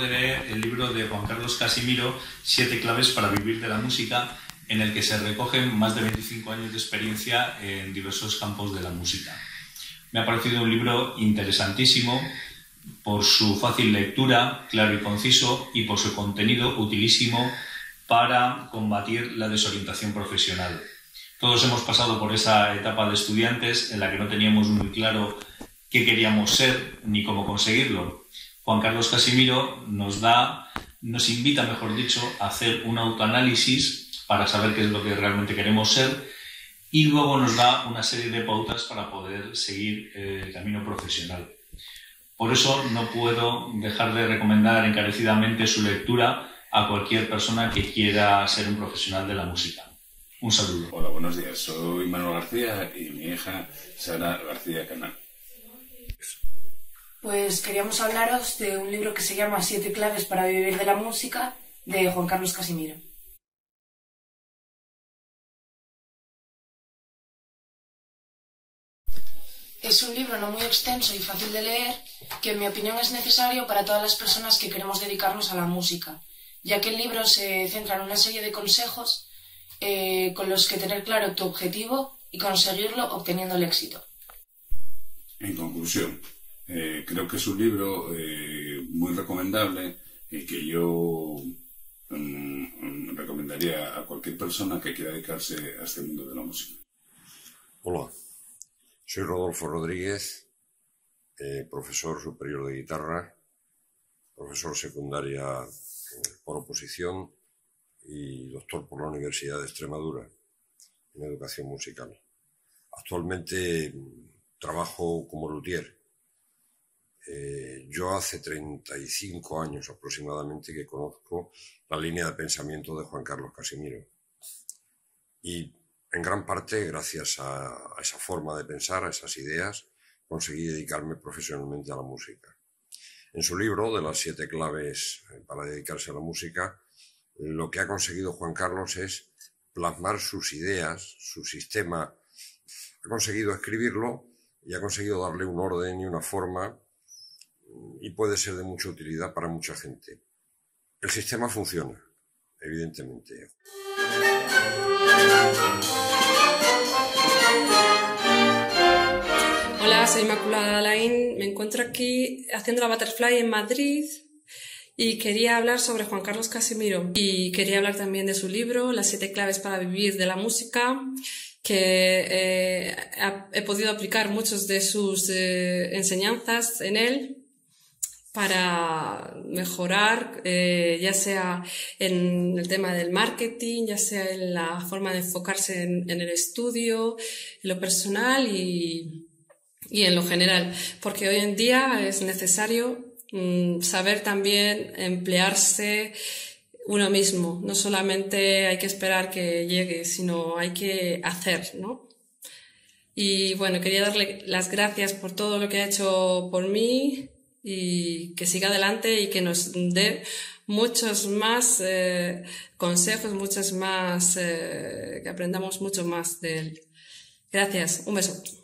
el libro de Juan Carlos Casimiro, Siete claves para vivir de la música, en el que se recogen más de 25 años de experiencia en diversos campos de la música. Me ha parecido un libro interesantísimo por su fácil lectura, claro y conciso, y por su contenido utilísimo para combatir la desorientación profesional. Todos hemos pasado por esa etapa de estudiantes en la que no teníamos muy claro qué queríamos ser ni cómo conseguirlo. Juan Carlos Casimiro nos da, nos invita, mejor dicho, a hacer un autoanálisis para saber qué es lo que realmente queremos ser y luego nos da una serie de pautas para poder seguir eh, el camino profesional. Por eso no puedo dejar de recomendar encarecidamente su lectura a cualquier persona que quiera ser un profesional de la música. Un saludo. Hola, buenos días. Soy Manuel García y mi hija Sara García Canal. Pues queríamos hablaros de un libro que se llama Siete claves para vivir de la música de Juan Carlos Casimiro. Es un libro no muy extenso y fácil de leer que en mi opinión es necesario para todas las personas que queremos dedicarnos a la música ya que el libro se centra en una serie de consejos eh, con los que tener claro tu objetivo y conseguirlo obteniendo el éxito. En conclusión, eh, creo que es un libro eh, muy recomendable y que yo mm, mm, recomendaría a cualquier persona que quiera dedicarse a este mundo de la música. Hola, soy Rodolfo Rodríguez, profesor superior de guitarra, profesor secundaria por oposición y doctor por la Universidad de Extremadura en educación musical. Actualmente mm, trabajo como luthier. Eh, yo hace 35 años aproximadamente que conozco la línea de pensamiento de Juan Carlos Casimiro. Y en gran parte, gracias a esa forma de pensar, a esas ideas, conseguí dedicarme profesionalmente a la música. En su libro de las siete claves eh, para dedicarse a la música, lo que ha conseguido Juan Carlos es plasmar sus ideas, su sistema. Ha conseguido escribirlo y ha conseguido darle un orden y una forma y puede ser de mucha utilidad para mucha gente. El sistema funciona, evidentemente. Hola, soy Inmaculada Alain. Me encuentro aquí haciendo la Butterfly en Madrid y quería hablar sobre Juan Carlos Casimiro y quería hablar también de su libro, Las siete claves para vivir de la música, que eh, he podido aplicar muchas de sus eh, enseñanzas en él para mejorar, eh, ya sea en el tema del marketing, ya sea en la forma de enfocarse en el estudio, en lo personal y, y en lo general, porque hoy en día es necesario mm, saber también emplearse uno mismo. No solamente hay que esperar que llegue, sino hay que hacer, ¿no? Y bueno, quería darle las gracias por todo lo que ha hecho por mí y que siga adelante y que nos dé muchos más eh, consejos, muchos más, eh, que aprendamos mucho más de él. Gracias, un beso.